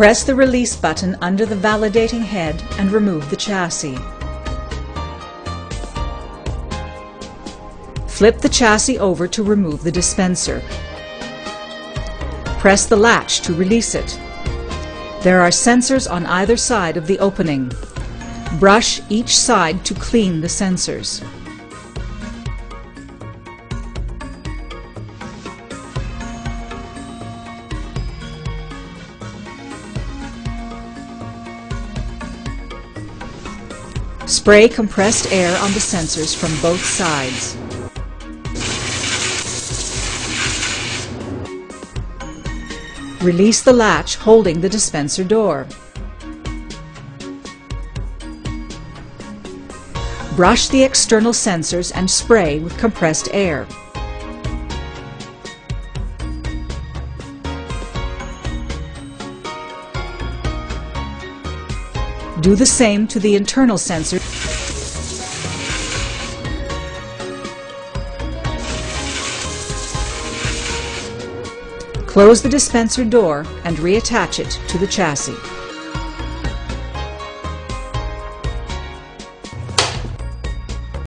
Press the release button under the validating head and remove the chassis. Flip the chassis over to remove the dispenser. Press the latch to release it. There are sensors on either side of the opening. Brush each side to clean the sensors. Spray compressed air on the sensors from both sides. Release the latch holding the dispenser door. Brush the external sensors and spray with compressed air. Do the same to the internal sensor. Close the dispenser door and reattach it to the chassis.